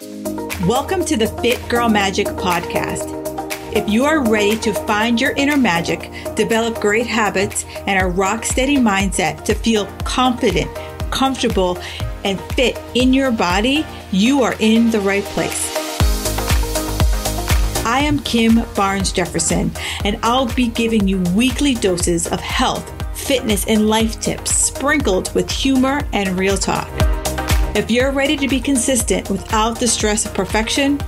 Welcome to the Fit Girl Magic podcast. If you are ready to find your inner magic, develop great habits, and a rock steady mindset to feel confident, comfortable, and fit in your body, you are in the right place. I am Kim Barnes Jefferson, and I'll be giving you weekly doses of health, fitness, and life tips sprinkled with humor and real talk. If you're ready to be consistent without the stress of perfection,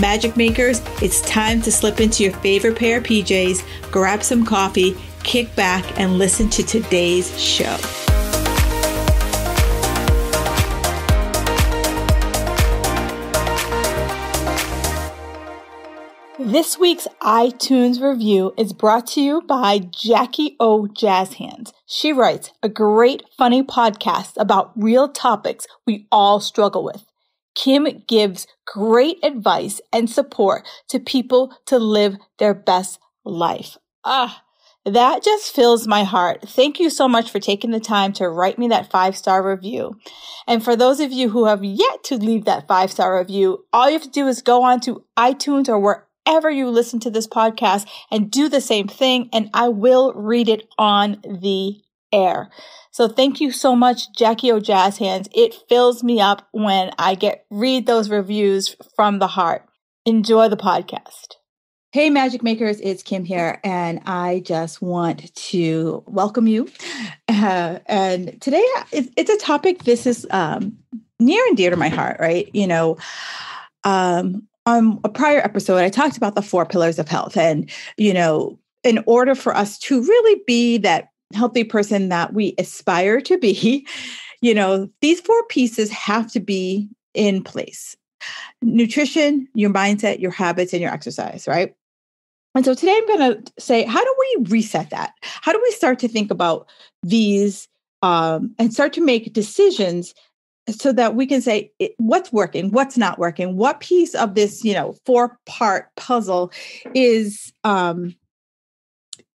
magic makers, it's time to slip into your favorite pair of PJs, grab some coffee, kick back, and listen to today's show. This week's iTunes review is brought to you by Jackie O Jazz Hands. She writes a great, funny podcast about real topics we all struggle with. Kim gives great advice and support to people to live their best life. Ah, that just fills my heart. Thank you so much for taking the time to write me that five star review. And for those of you who have yet to leave that five star review, all you have to do is go on to iTunes or wherever wherever you listen to this podcast and do the same thing, and I will read it on the air. So thank you so much, Jackie O Jazz Hands. It fills me up when I get read those reviews from the heart. Enjoy the podcast. Hey, Magic Makers, it's Kim here, and I just want to welcome you. Uh, and today, it's a topic this is um, near and dear to my heart, right? You know, um, on a prior episode, I talked about the four pillars of health. And, you know, in order for us to really be that healthy person that we aspire to be, you know, these four pieces have to be in place nutrition, your mindset, your habits, and your exercise, right? And so today I'm going to say, how do we reset that? How do we start to think about these um, and start to make decisions so that we can say what's working? What's not working? What piece of this you know four part puzzle is um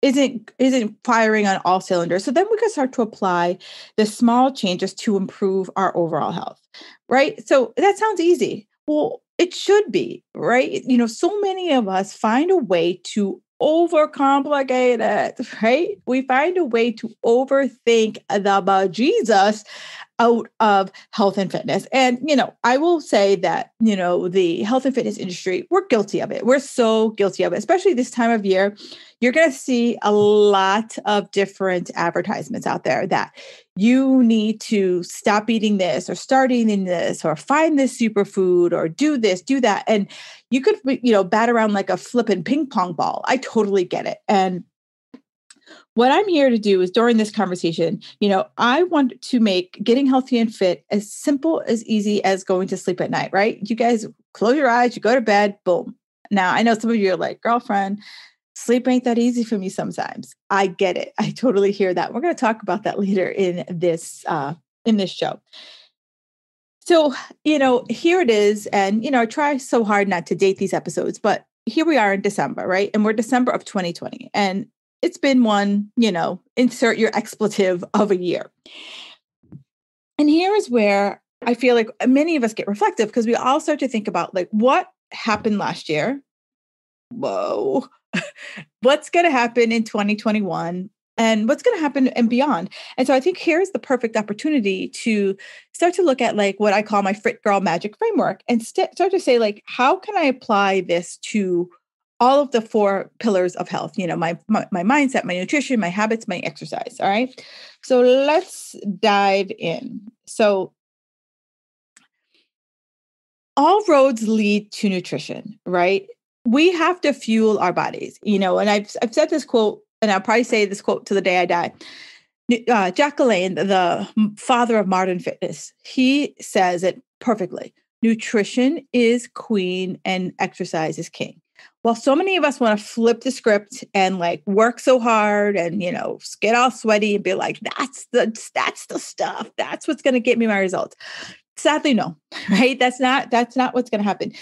isn't isn't firing on all cylinders? So then we can start to apply the small changes to improve our overall health right? So that sounds easy. Well it should be right? You know so many of us find a way to overcomplicate it, right? We find a way to overthink the Jesus out of health and fitness. And, you know, I will say that, you know, the health and fitness industry, we're guilty of it. We're so guilty of it, especially this time of year. You're going to see a lot of different advertisements out there that you need to stop eating this or start eating this or find this superfood or do this, do that. And you could, you know, bat around like a flippin' ping pong ball. I totally get it. And what I'm here to do is during this conversation, you know, I want to make getting healthy and fit as simple as easy as going to sleep at night, right? You guys close your eyes, you go to bed, boom. Now, I know some of you are like, girlfriend, sleep ain't that easy for me sometimes. I get it. I totally hear that. We're going to talk about that later in this uh in this show. So, you know, here it is and you know, I try so hard not to date these episodes, but here we are in December, right? And we're December of 2020. And it's been one, you know, insert your expletive of a year. And here is where I feel like many of us get reflective because we all start to think about like what happened last year. Whoa. what's going to happen in 2021 and what's going to happen and beyond. And so I think here's the perfect opportunity to start to look at like what I call my Fit Girl Magic framework and st- start to say like how can I apply this to all of the four pillars of health you know my, my, my mindset my nutrition my habits my exercise all right? So let's dive in. So all roads lead to nutrition right? We have to fuel our bodies you know and i've, I've said this quote and i'll probably say this quote to the day i die. Uh, jack LaLanne, the father of modern fitness he says it perfectly nutrition is queen and exercise is king well, so many of us want to flip the script and like work so hard and you know get all sweaty and be like, that's the that's the stuff. That's what's going to get me my results. Sadly, no, right? That's not that's not what's going to happen.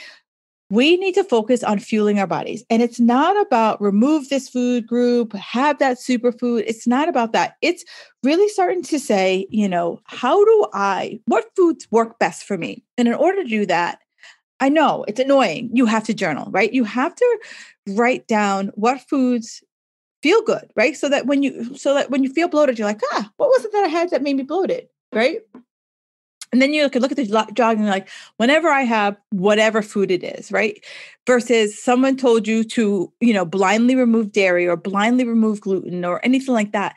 We need to focus on fueling our bodies. And it's not about remove this food group, have that superfood. It's not about that. It's really starting to say, you know, how do I, what foods work best for me? And in order to do that, I know it's annoying. You have to journal, right? You have to write down what foods feel good, right? So that when you so that when you feel bloated, you're like, ah, what was it that I had that made me bloated, right? And then you can look at the jog and like, whenever I have whatever food it is, right? Versus someone told you to, you know, blindly remove dairy or blindly remove gluten or anything like that.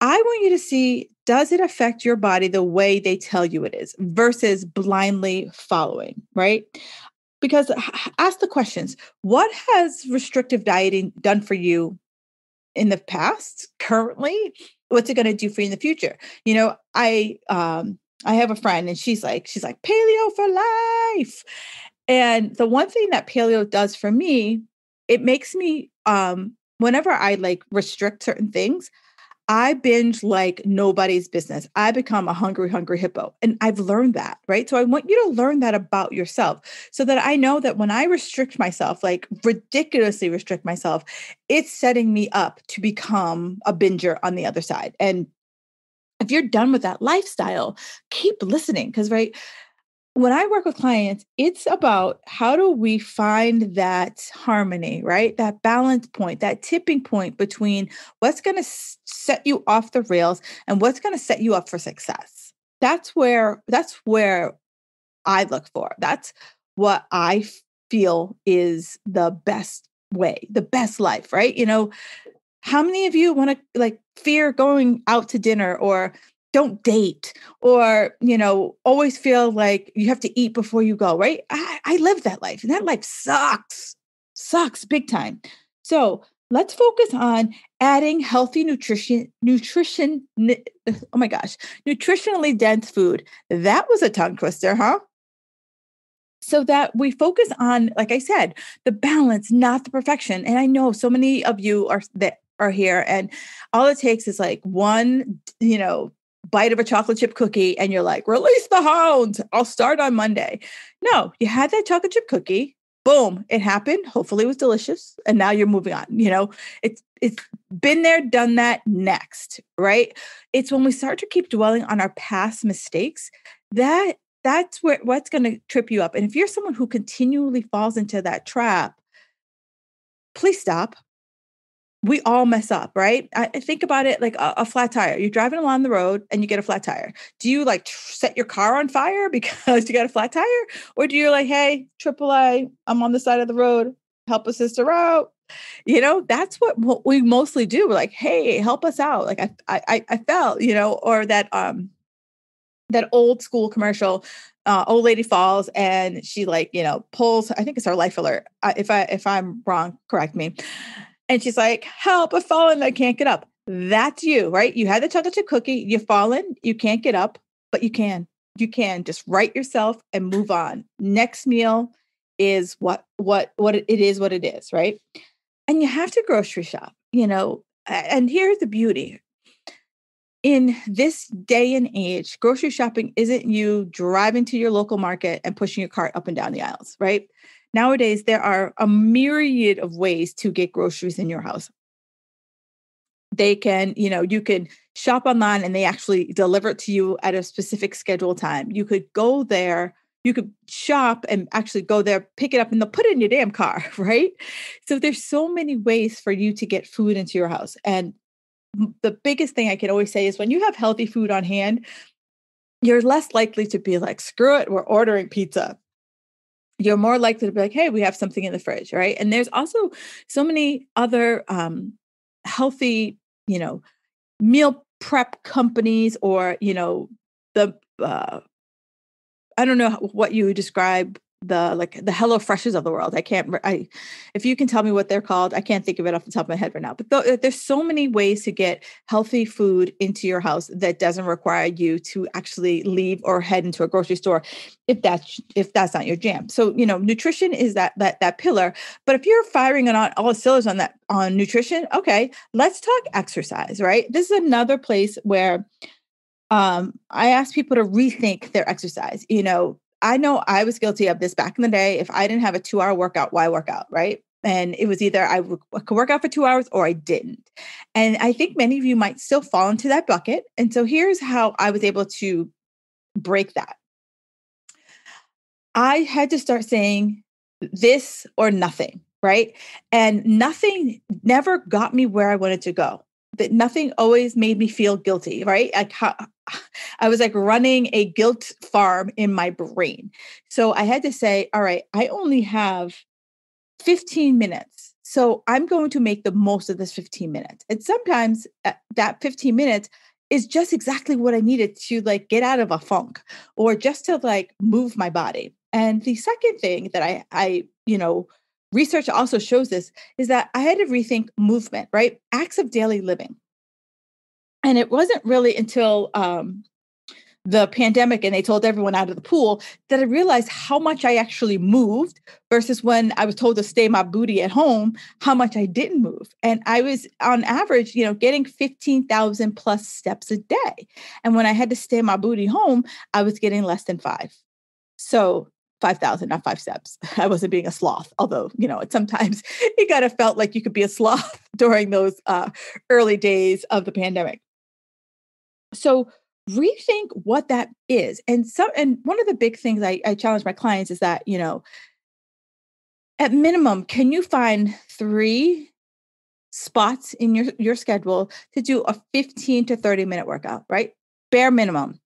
I want you to see does it affect your body the way they tell you it is versus blindly following, right? Because ask the questions what has restrictive dieting done for you in the past, currently? What's it going to do for you in the future? You know, I um I have a friend and she's like, she's like, paleo for life. And the one thing that paleo does for me, it makes me um whenever I like restrict certain things, I binge like nobody's business. I become a hungry, hungry hippo. And I've learned that, right? So I want you to learn that about yourself so that I know that when I restrict myself, like ridiculously restrict myself, it's setting me up to become a binger on the other side. And if you're done with that lifestyle, keep listening because, right, when I work with clients, it's about how do we find that harmony, right? That balance point, that tipping point between what's going to set you off the rails and what's going to set you up for success. That's where that's where I look for. That's what I feel is the best way, the best life, right? You know, how many of you want to like fear going out to dinner or don't date or you know always feel like you have to eat before you go right? I, I live that life and that life sucks sucks big time. So let's focus on adding healthy nutrition nutrition oh my gosh nutritionally dense food. That was a tongue twister huh? So that we focus on like i said the balance not the perfection and i know so many of you are that are here and all it takes is like one you know bite of a chocolate chip cookie and you're like, release the hounds. I'll start on Monday. No, you had that chocolate chip cookie. Boom, it happened. Hopefully it was delicious. And now you're moving on. You know, it's it's been there, done that next, right? It's when we start to keep dwelling on our past mistakes that that's where what's going to trip you up. And if you're someone who continually falls into that trap, please stop we all mess up, right? I think about it like a, a, flat tire. You're driving along the road and you get a flat tire. Do you like set your car on fire because you got a flat tire? Or do you like, hey, AAA, I'm on the side of the road, help a sister out? You know, that's what, what we mostly do. We're like, hey, help us out. Like I, I, I fell, you know, or that, um, that old school commercial uh, old lady falls and she like you know pulls i think it's our life alert uh, if i if i'm wrong correct me and she's like, help, I've fallen, I can't get up. That's you, right? You had the chocolate chip cookie, you've fallen, you can't get up, but you can. You can just right yourself and move on. Next meal is what what what it is what it is, right? And you have to grocery shop, you know. And here's the beauty. In this day and age, grocery shopping isn't you driving to your local market and pushing your cart up and down the aisles, right? Nowadays, there are a myriad of ways to get groceries in your house. They can, you know, you could shop online and they actually deliver it to you at a specific schedule time. You could go there, you could shop and actually go there, pick it up, and they'll put it in your damn car, right? So there's so many ways for you to get food into your house. And the biggest thing I can always say is when you have healthy food on hand, you're less likely to be like, screw it, we're ordering pizza you're more likely to be like, hey, we have something in the fridge, right? And there's also so many other um, healthy, you know, meal prep companies or, you know, the, uh, I don't know what you describe the like the Hello Freshes of the world. I can't. I if you can tell me what they're called, I can't think of it off the top of my head right now. But th- there's so many ways to get healthy food into your house that doesn't require you to actually leave or head into a grocery store, if that's if that's not your jam. So you know, nutrition is that that that pillar. But if you're firing on all cylinders on that on nutrition, okay, let's talk exercise. Right. This is another place where um, I ask people to rethink their exercise. You know, I know I was guilty of this back in the day. If I didn't have a two hour workout, why work out? Right. And it was either I could work out for two hours or I didn't. And I think many of you might still fall into that bucket. And so here's how I was able to break that. I had to start saying this or nothing, right? And nothing never got me where I wanted to go. That nothing always made me feel guilty, right? Like how, I was like running a guilt farm in my brain. So I had to say, all right, I only have 15 minutes. So I'm going to make the most of this 15 minutes. And sometimes uh, that 15 minutes is just exactly what I needed to like get out of a funk or just to like move my body. And the second thing that I I, you know, research also shows this is that I had to rethink movement, right? Acts of daily living. And it wasn't really until um, the pandemic and they told everyone out of the pool that I realized how much I actually moved versus when I was told to stay my booty at home, how much I didn't move. And I was on average, you know, getting 15,000 plus steps a day. And when I had to stay my booty home, I was getting less than five. So 5,000, not five steps. I wasn't being a sloth, although, you know, sometimes it kind of felt like you could be a sloth during those uh, early days of the pandemic. So rethink what that is. And so, and one of the big things I, I challenge my clients is that, you know, at minimum, can you find three spots in your, your schedule to do a 15 to 30 minute workout, right? Bare minimum.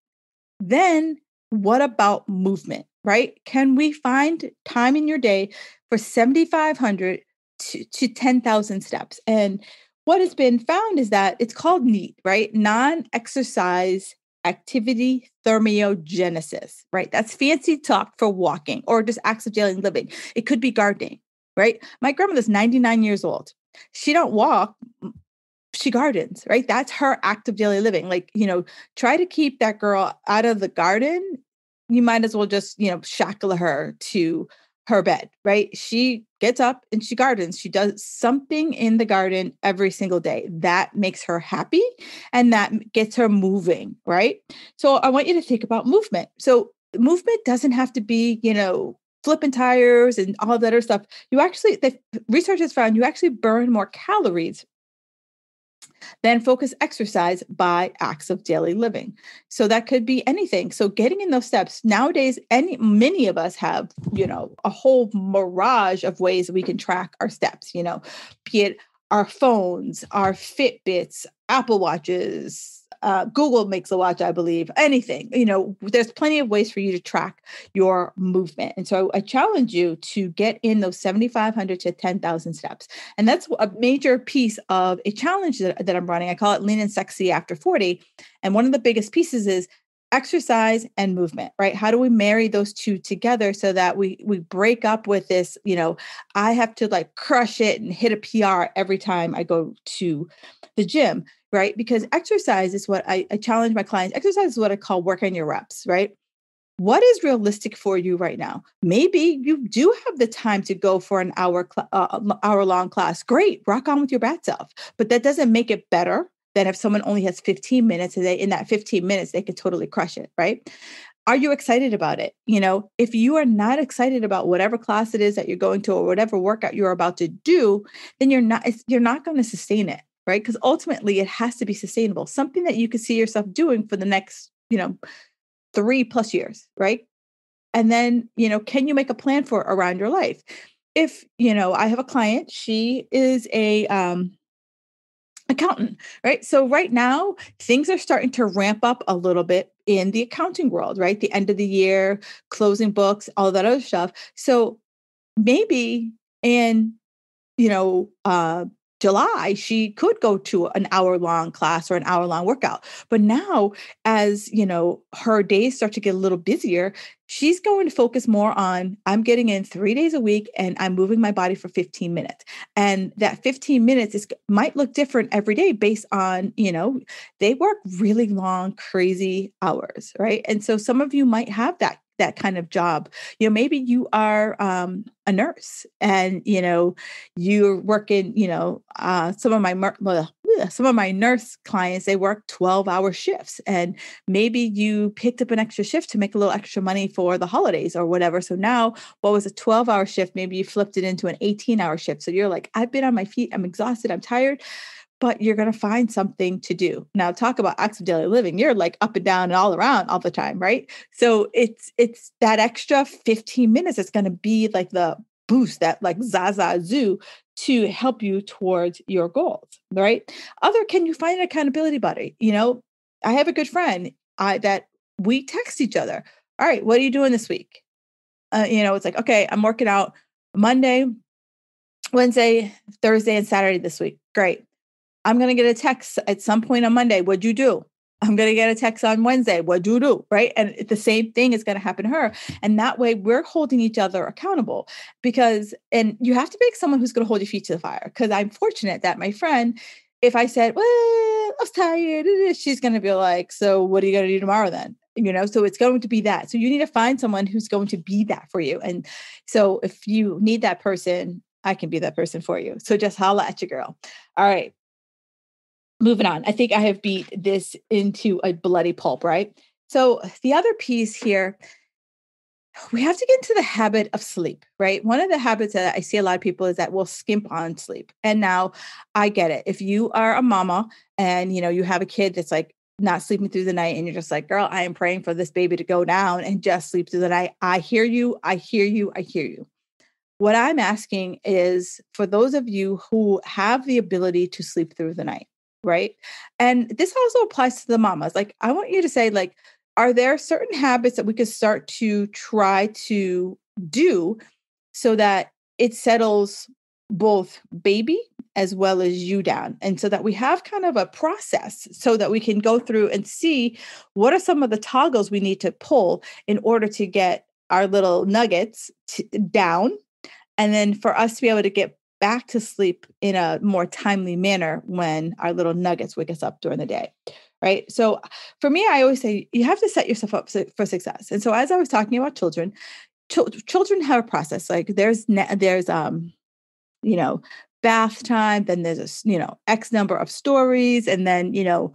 Then what about movement, right? Can we find time in your day for 7,500 to, to 10,000 steps? And what has been found is that it's called NEAT, right? Non exercise activity thermogenesis, right? That's fancy talk for walking or just acts of daily living. It could be gardening, right? My grandmother's 99 years old. She don't walk, she gardens, right? That's her act of daily living. Like, you know, try to keep that girl out of the garden. You might as well just, you know, shackle her to her bed, right? She gets up and she gardens. She does something in the garden every single day that makes her happy and that gets her moving, right? So I want you to think about movement. So movement doesn't have to be, you know, flipping tires and all that other stuff. You actually, the research has found you actually burn more calories then focus exercise by acts of daily living. So that could be anything. So getting in those steps nowadays, any many of us have, you know, a whole mirage of ways we can track our steps, you know, be it our phones, our Fitbits, Apple Watches, uh, Google makes a watch, I believe, anything. You know, there's plenty of ways for you to track your movement. And so I challenge you to get in those 7,500 to 10,000 steps. And that's a major piece of a challenge that, that I'm running. I call it Lean and Sexy After 40. And one of the biggest pieces is exercise and movement right how do we marry those two together so that we we break up with this you know i have to like crush it and hit a pr every time i go to the gym right? Because exercise is what I, I challenge my clients. Exercise is what I call work on your reps, right? What is realistic for you right now? Maybe you do have the time to go for an hour uh, hour long class. Great, rock on with your bad self. But that doesn't make it better than if someone only has 15 minutes and they in that 15 minutes they could totally crush it, right? Are you excited about it? You know, if you are not excited about whatever class it is that you're going to or whatever workout you're about to do, then you're not you're not going to sustain it right? Because ultimately it has to be sustainable, something that you could see yourself doing for the next, you know, three plus years, right? And then, you know, can you make a plan for around your life? If, you know, I have a client, she is a um accountant, right? So right now things are starting to ramp up a little bit in the accounting world, right? The end of the year, closing books, all that other stuff. So maybe in you know uh July, she could go to an hour long class or an hour long workout. But now, as you know, her days start to get a little busier, she's going to focus more on I'm getting in three days a week and I'm moving my body for 15 minutes. And that 15 minutes is might look different every day based on, you know, they work really long, crazy hours, right? And so some of you might have that that kind of job. You know maybe you are um, a nurse and you know you're working you know uh, some of my well, some of my nurse clients they work 12 hour shifts and maybe you picked up an extra shift to make a little extra money for the holidays or whatever. So now what was a 12 hour shift maybe you flipped it into an 18 hour shift. So you're like i've been on my feet i'm exhausted i'm tired but you're going to find something to do. Now talk about acts of daily living. You're like up and down and all around all the time, right? So it's it's that extra 15 minutes that's going to be like the boost that like zaza zoo to help you towards your goals, right? Other can you find an accountability buddy? You know, I have a good friend I that we text each other. All right, what are you doing this week? Uh, you know, it's like, okay, I'm working out Monday, Wednesday, Thursday, and Saturday this week. Great. I'm going to get a text at some point on Monday. What'd you do? I'm going to get a text on Wednesday. What do you do? Right. And the same thing is going to happen to her. And that way we're holding each other accountable because, and you have to pick someone who's going to hold your feet to the fire. Cause I'm fortunate that my friend, if I said, well, I was tired, she's going to be like, so what are you going to do tomorrow then? You know, so it's going to be that. So you need to find someone who's going to be that for you. And so if you need that person, I can be that person for you. So just holla at your girl. All right moving on. I think I have beat this into a bloody pulp, right? So the other piece here, we have to get into the habit of sleep, right? One of the habits that I see a lot of people is that we'll skimp on sleep. And now I get it. If you are a mama and you know you have a kid that's like not sleeping through the night and you're just like, girl, I am praying for this baby to go down and just sleep through the night. I hear you. I hear you. I hear you. What I'm asking is for those of you who have the ability to sleep through the night, right? And this also applies to the mamas. Like, I want you to say, like, are there certain habits that we could start to try to do so that it settles both baby as well as you down and so that we have kind of a process so that we can go through and see what are some of the toggles we need to pull in order to get our little nuggets t- down and then for us to be able to get back to sleep in a more timely manner when our little nuggets wake us up during the day right? So for me i always say you have to set yourself up for success. And so as i was talking about children ch- children have a process like there's ne- there's um you know bath time then there's a you know x number of stories and then you know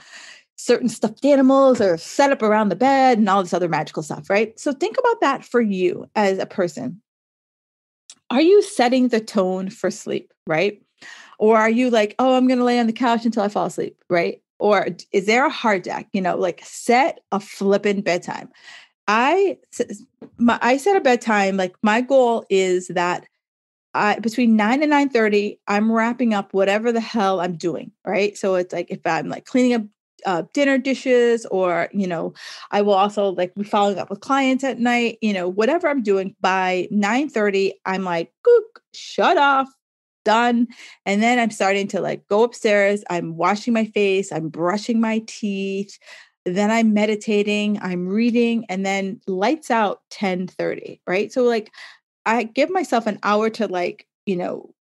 certain stuffed animals are set up around the bed and all this other magical stuff right? So think about that for you as a person are you setting the tone for sleep, right? Or are you like, oh, I'm going to lay on the couch until I fall asleep, right? Or is there a hard deck? You know, like set a flippin' bedtime. I my, I set a bedtime. Like my goal is that I between nine and nine thirty, I'm wrapping up whatever the hell I'm doing. Right. So it's like if I'm like cleaning up uh, dinner dishes or you know i will also like be following up with clients at night you know whatever i'm doing by 9 30 i'm like Gook, shut off done. And then i'm starting to like go upstairs i'm washing my face i'm brushing my teeth then i'm meditating i'm reading and then lights out 10 30 right? So like i give myself an hour to like you know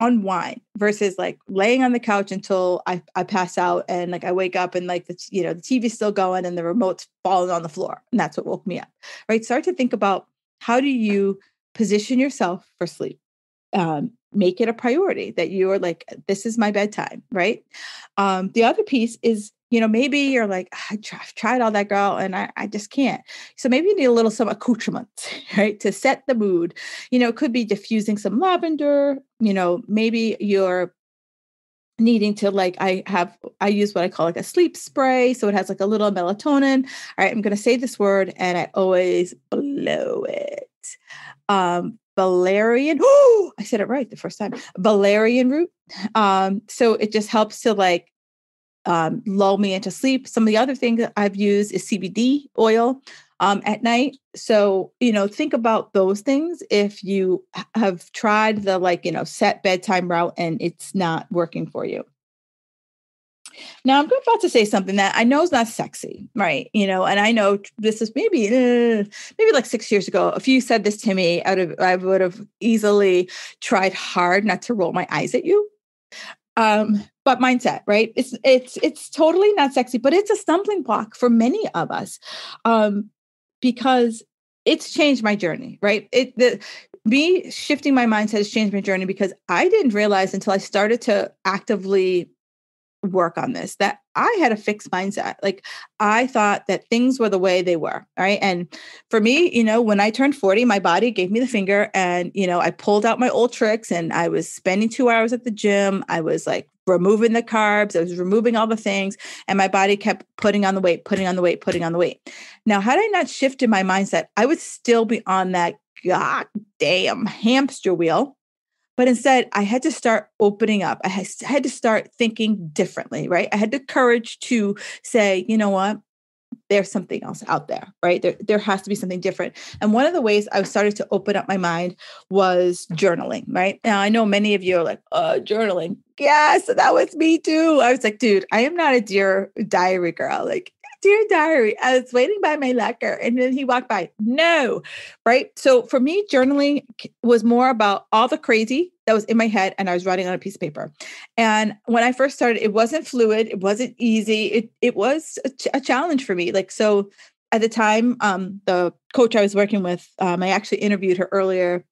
unwind versus like laying on the couch until I, I pass out and like I wake up and like the you know the TV's still going and the remote's falling on the floor and that's what woke me up. Right. Start to think about how do you position yourself for sleep. Um, make it a priority that you're like this is my bedtime right um, the other piece is you know, maybe you're like, I've tried all that, girl, and I, I just can't. So maybe you need a little some accoutrements, right, to set the mood. You know, it could be diffusing some lavender. You know, maybe you're needing to like i have i use what i call like a sleep spray so it has like a little melatonin all right i'm going to say this word and i always blow it um valerian oh i said it right the first time valerian root um so it just helps to like um, lull me into sleep. Some of the other things that I've used is CBD oil um, at night. So, you know, think about those things if you have tried the like, you know, set bedtime route and it's not working for you. Now, I'm about to say something that I know is not sexy, right? You know, and I know this is maybe uh, maybe like six years ago. If you said this to me, I would have, I would have easily tried hard not to roll my eyes at you. Um, but mindset, right? It's it's it's totally not sexy, but it's a stumbling block for many of us, um, because it's changed my journey, right? It the me shifting my mindset has changed my journey because I didn't realize until I started to actively work on this that I had a fixed mindset. Like I thought that things were the way they were. Right. And for me, you know, when I turned 40, my body gave me the finger and, you know, I pulled out my old tricks and I was spending two hours at the gym. I was like removing the carbs, I was removing all the things, and my body kept putting on the weight, putting on the weight, putting on the weight. Now, had I not shifted my mindset, I would still be on that goddamn hamster wheel. But instead, I had to start opening up. I had to start thinking differently, right? I had the courage to say, you know what? there's something else out there, right? There, there has to be something different. And one of the ways I started to open up my mind was journaling, right? Now, I know many of you are like, oh, journaling. Yes, that was me too. I was like, dude, I am not a dear diary girl. Like, dear diary, I was waiting by my locker and then he walked by. No, right? So for me, journaling was more about all the crazy that was in my head and I was writing on a piece of paper. And when I first started, it wasn't fluid, it wasn't easy. It it was a, ch- a challenge for me. Like so at the time, um, the coach I was working with, um, I actually interviewed her earlier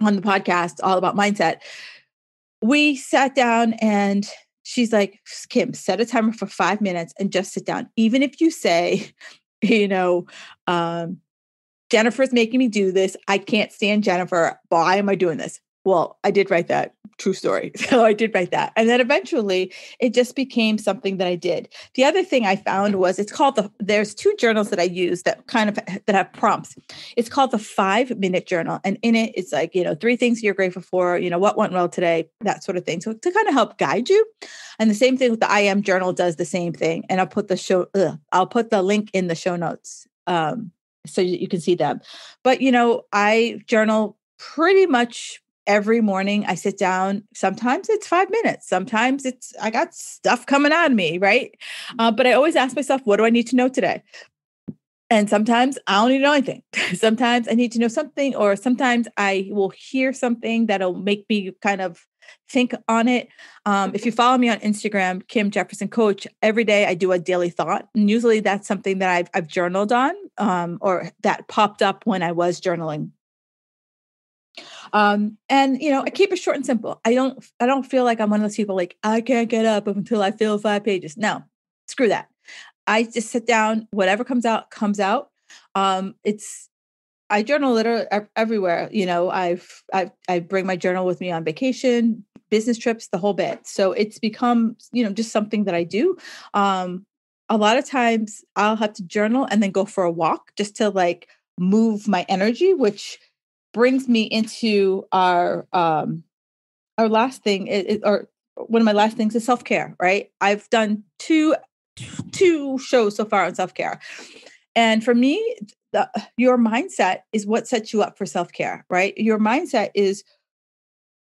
on the podcast all about mindset. We sat down and she's like, Kim, set a timer for five minutes and just sit down. Even if you say, you know, um, Jennifer's making me do this. I can't stand Jennifer. Why am I doing this? Well, I did write that true story. So I did write that. And then eventually it just became something that I did. The other thing I found was it's called the there's two journals that I use that kind of that have prompts. It's called the 5 minute journal and in it it's like, you know, three things you're grateful for, you know, what went well today, that sort of thing. So to kind of help guide you. And the same thing with the I am journal does the same thing and I'll put the show ugh, I'll put the link in the show notes. Um so you can see them. But you know, I journal pretty much every morning I sit down. Sometimes it's five minutes. Sometimes it's, I got stuff coming on me, right? Uh, but I always ask myself, what do I need to know today? And sometimes I don't need to know anything. sometimes I need to know something, or sometimes I will hear something that'll make me kind of think on it. Um, if you follow me on Instagram, Kim Jefferson Coach, every day I do a daily thought. And usually that's something that I've, I've journaled on um, or that popped up when I was journaling um, and you know, I keep it short and simple. I don't I don't feel like I'm one of those people like I can't get up until I fill five pages. No, screw that. I just sit down, whatever comes out, comes out. Um, it's I journal literally everywhere. You know, I've I've I bring my journal with me on vacation, business trips, the whole bit. So it's become, you know, just something that I do. Um, a lot of times I'll have to journal and then go for a walk just to like move my energy, which brings me into our um our last thing or one of my last things is self-care right? I've done two two shows so far on self-care. And for me the, your mindset is what sets you up for self-care right? Your mindset is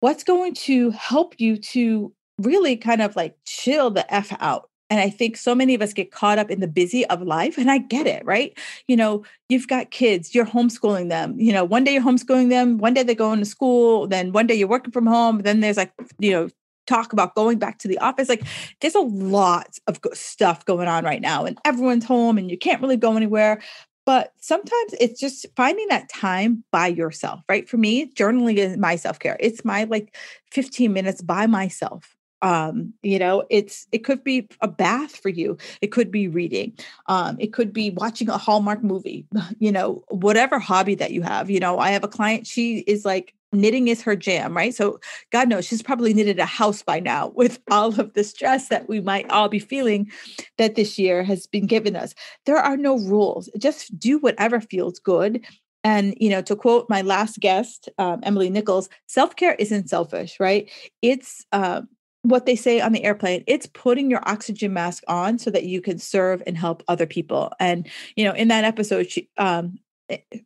what's going to help you to really kind of like chill the f out and I think so many of us get caught up in the busy of life. And I get it, right? You know, you've got kids, you're homeschooling them. You know, one day you're homeschooling them, one day they're going to school, then one day you're working from home. Then there's like, you know, talk about going back to the office. Like there's a lot of stuff going on right now, and everyone's home and you can't really go anywhere. But sometimes it's just finding that time by yourself, right? For me, journaling is my self care. It's my like 15 minutes by myself um you know it's it could be a bath for you it could be reading um it could be watching a hallmark movie you know whatever hobby that you have you know i have a client she is like knitting is her jam right? So god knows she's probably knitted a house by now with all of the stress that we might all be feeling that this year has been given us. There are no rules just do whatever feels good. And, you know, to quote my last guest, um, Emily Nichols, self care isn't selfish, right? It's uh, what they say on the airplane it's putting your oxygen mask on so that you can serve and help other people and you know in that episode she um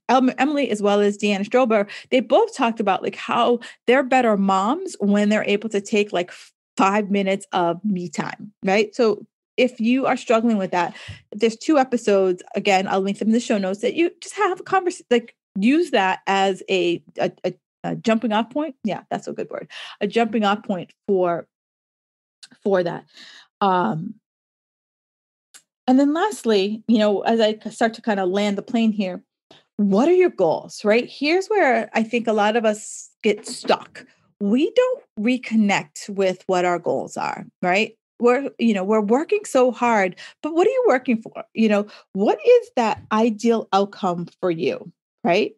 Emily as well as Deanna Strober, they both talked about like how they're better moms when they're able to take like five minutes of me time, right? So if you are struggling with that, there's two episodes. Again, I'll link them in the show notes that you just have a conversation, like use that as a, a, a, a jumping off point. Yeah, that's a good word. A jumping off point for for that. Um, and then lastly, you know, as I start to kind of land the plane here, what are your goals, right? Here's where I think a lot of us get stuck. We don't reconnect with what our goals are, right? We're, you know, we're working so hard, but what are you working for? You know, what is that ideal outcome for you, right?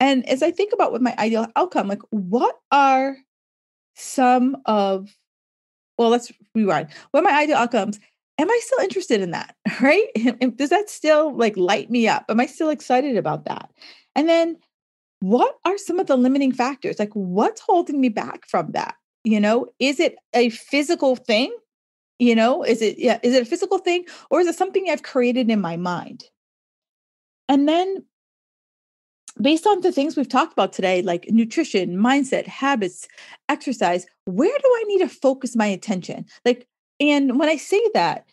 And as I think about what my ideal outcome, like what are some of well, let's rewind. What are my ideal outcomes? Am I still interested in that? Right? Does that still like light me up? Am I still excited about that? And then what are some of the limiting factors? Like what's holding me back from that? You know, is it a physical thing? You know, is it yeah, is it a physical thing or is it something I've created in my mind? And then based on the things we've talked about today, like nutrition, mindset, habits, exercise, where do I need to focus my attention? Like, and when I say that,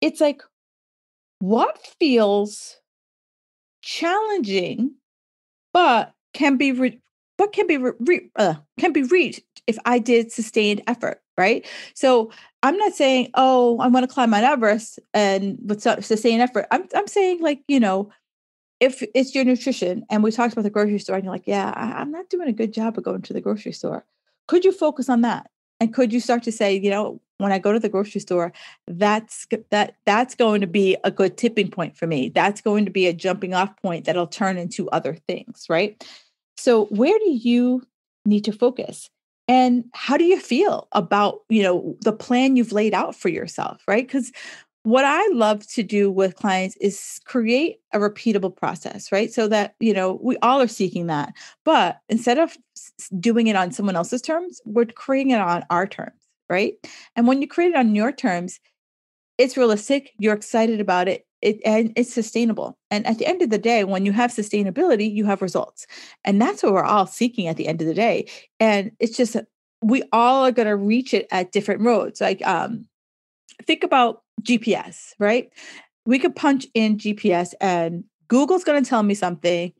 it's like, what feels challenging, but can be, re- but can be, re- uh, can be reached if I did sustained effort, right? So I'm not saying, oh, I want to climb Mount Everest and with sustained effort. I'm, I'm saying like, you know, if it's your nutrition and we talked about the grocery store and you're like, yeah, I, am not doing a good job of going to the grocery store. Could you focus on that? And could you start to say, you know, when I go to the grocery store, that's that that's going to be a good tipping point for me. That's going to be a jumping off point that'll turn into other things, right? So where do you need to focus? And how do you feel about, you know, the plan you've laid out for yourself, right? Because what I love to do with clients is create a repeatable process, right? So that, you know, we all are seeking that. But instead of doing it on someone else's terms, we're creating it on our terms, right? And when you create it on your terms, it's realistic, you're excited about it, it and it's sustainable. And at the end of the day, when you have sustainability, you have results. And that's what we're all seeking at the end of the day. And it's just we all are going to reach it at different roads. Like um think about GPS, right? We could punch in GPS and Google's going to tell me something.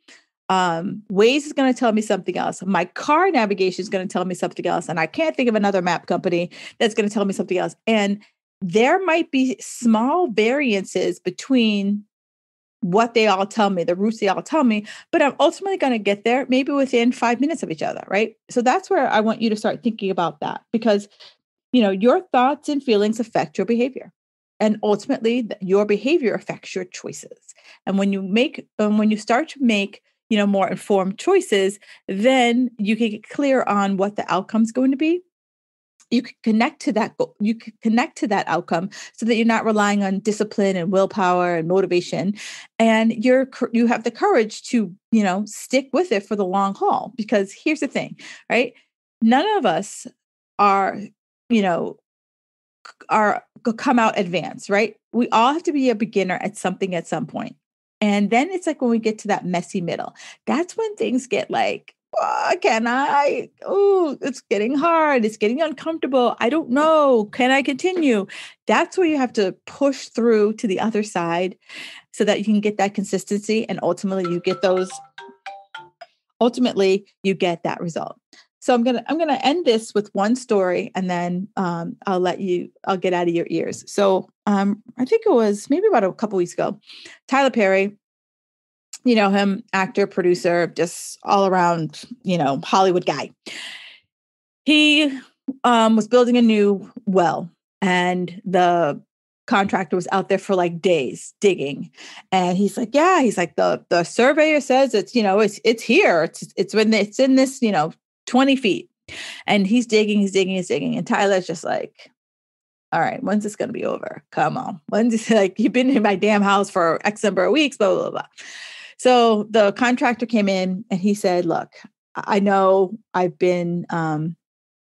Um, Waze is going to tell me something else. My car navigation is going to tell me something else. And I can't think of another map company that's going to tell me something else. And there might be small variances between what they all tell me, the routes they all tell me, but I'm ultimately going to get there maybe within five minutes of each other, right? So that's where I want you to start thinking about that because, you know, your thoughts and feelings affect your behavior and ultimately your behavior affects your choices. And when you make um, when you start to make you know more informed choices then you can get clear on what the outcome is going to be. You can connect to that goal you can connect to that outcome so that you're not relying on discipline and willpower and motivation. And you're you have the courage to you know stick with it for the long haul because here's the thing right? None of us are you know are come out advanced, right? We all have to be a beginner at something at some point. And then it's like when we get to that messy middle, that's when things get like, oh, can I? Oh, it's getting hard. It's getting uncomfortable. I don't know. Can I continue? That's where you have to push through to the other side so that you can get that consistency and ultimately you get those ultimately you get that result so I'm gonna I'm gonna end this with one story, and then um, I'll let you I'll get out of your ears. So um, I think it was maybe about a couple weeks ago. Tyler Perry, you know him, actor, producer, just all around you know Hollywood guy. He um, was building a new well, and the contractor was out there for like days digging and he's like yeah he's like the the surveyor says it's you know it's it's here it's it's when it's in this you know 20 feet. And he's digging, he's digging, he's digging. And Tyler's just like, all right, when's this going to be over? Come on. When's this like, you've been in my damn house for X number of weeks, blah, blah, blah. So the contractor came in and he said, look, I know I've been, um,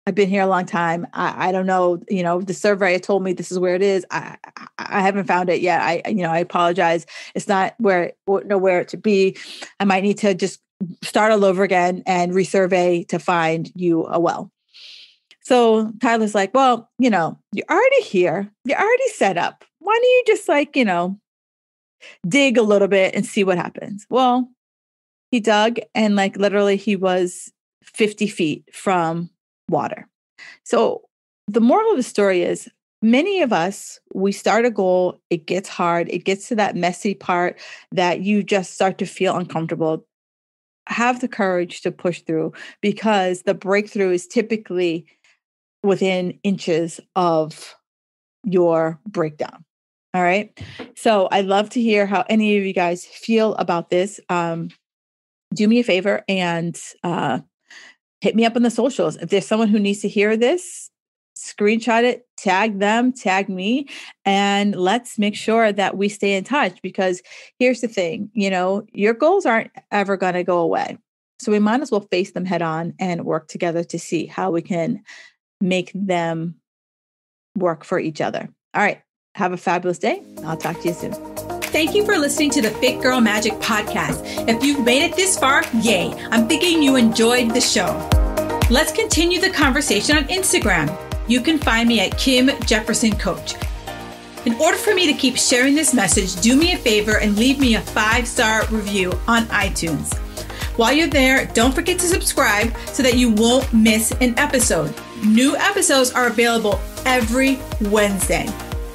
I've been here a long time. I, I don't know, you know, the surveyor told me this is where it is. I, I haven't found it yet. I, you know, I apologize. It's not where, know where it to be. I might need to just start all over again and resurvey to find you a well. So Tyler's like, well, you know, you're already here. You're already set up. Why don't you just like, you know, dig a little bit and see what happens? Well, he dug and like literally he was 50 feet from water. So the moral of the story is many of us, we start a goal, it gets hard, it gets to that messy part that you just start to feel uncomfortable have the courage to push through because the breakthrough is typically within inches of your breakdown. All right. So I'd love to hear how any of you guys feel about this. Um, do me a favor and uh, hit me up on the socials. If there's someone who needs to hear this, screenshot it, tag them, tag me, and let's make sure that we stay in touch because here's the thing, you know, your goals aren't ever going to go away. So we might as well face them head on and work together to see how we can make them work for each other. All right. Have a fabulous day. I'll talk to you soon. Thank you for listening to the Fit Girl Magic podcast. If you've made it this far, yay. I'm thinking you enjoyed the show. Let's continue the conversation on Instagram. You can find me at Kim Jefferson Coach. In order for me to keep sharing this message, do me a favor and leave me a five star review on iTunes. While you're there, don't forget to subscribe so that you won't miss an episode. New episodes are available every Wednesday.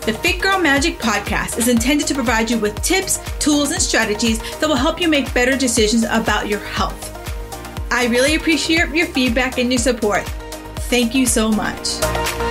The Fit Girl Magic podcast is intended to provide you with tips, tools, and strategies that will help you make better decisions about your health. I really appreciate your feedback and your support. Thank you so much.